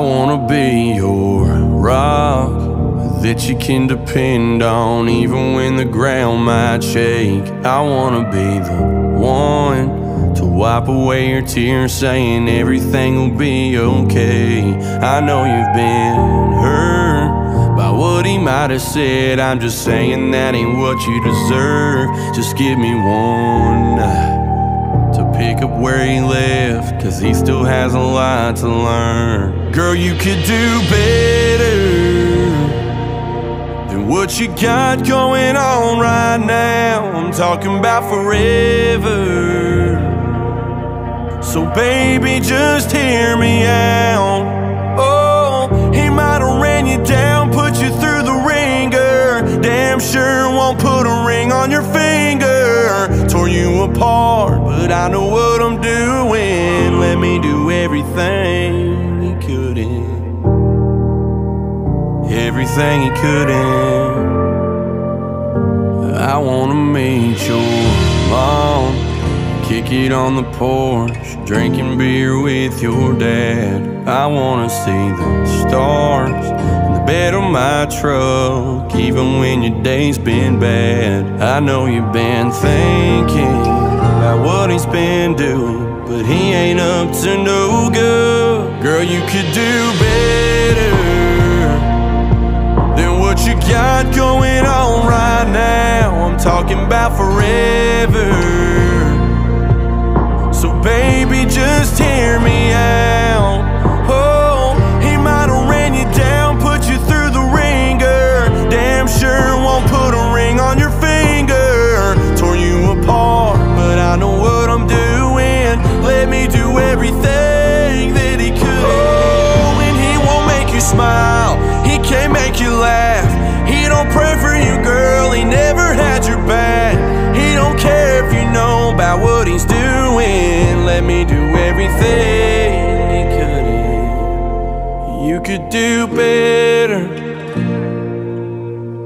wanna be your rock that you can depend on, even when the ground might shake. I wanna be the one to wipe away your tears, saying everything will be okay. I know you've been hurt by what he might have said. I'm just saying that ain't what you deserve. Just give me one night cause he still has a lot to learn. Girl, you could do better than what you got going on right now. I'm talking about forever. So, baby, just hear me out. Oh, he might have ran you down, put you through the wringer. Damn sure won't put a ring on your finger. Tore you apart, but I know what I'm doing. Everything he couldn't. Everything he couldn't. I wanna meet your mom. Kick it on the porch, drinking beer with your dad. I wanna see the stars in the bed of my truck, even when your day's been bad. I know you've been thinking about what he's been doing, but he ain't up to no good. Girl, you could do better than what you got going on right now. I'm talking about forever. So, baby, just hear me could do better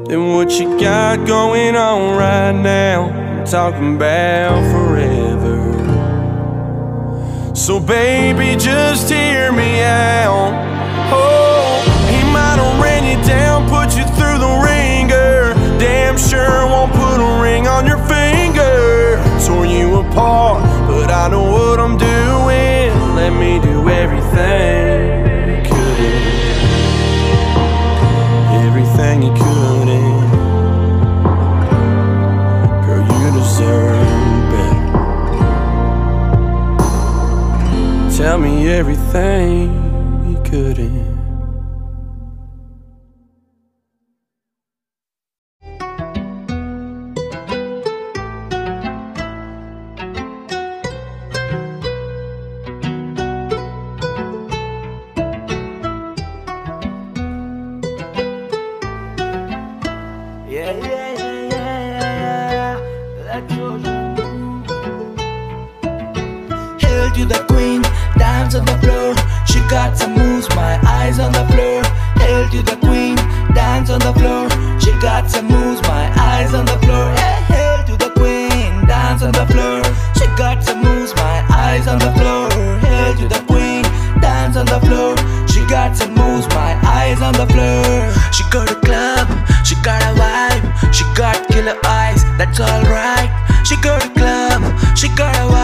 than what you got going on right now. I'm talking about forever. So, baby, just hear me out. Everything you couldn't. Yeah, yeah, yeah, yeah, yeah, to the queen, dance on the floor. She got some moves, my eyes on the floor. Hail to the queen, dance on the floor. She got some moves, my eyes on the floor. Hail to the queen, dance on the floor. She got some moves, my eyes on the floor. Hail to the queen, dance on the floor. She got some moves, my eyes on the floor. She got a club, she got a vibe, she got killer eyes. That's alright. She got a club, she got a vibe.